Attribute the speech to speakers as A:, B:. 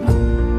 A: Bye.